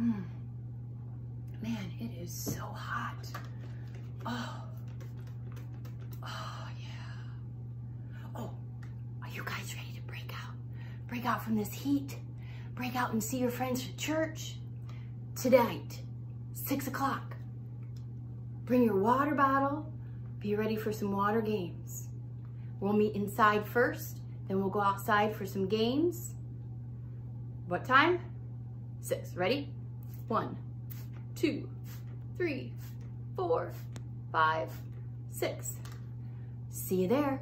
Mm. Man, it is so hot. Oh. Oh, yeah. Oh, are you guys ready to break out? Break out from this heat? Break out and see your friends at church? Tonight, six o'clock. Bring your water bottle. Be ready for some water games. We'll meet inside first, then we'll go outside for some games. What time? Six. Ready? One, two, three, four, five, six. See you there.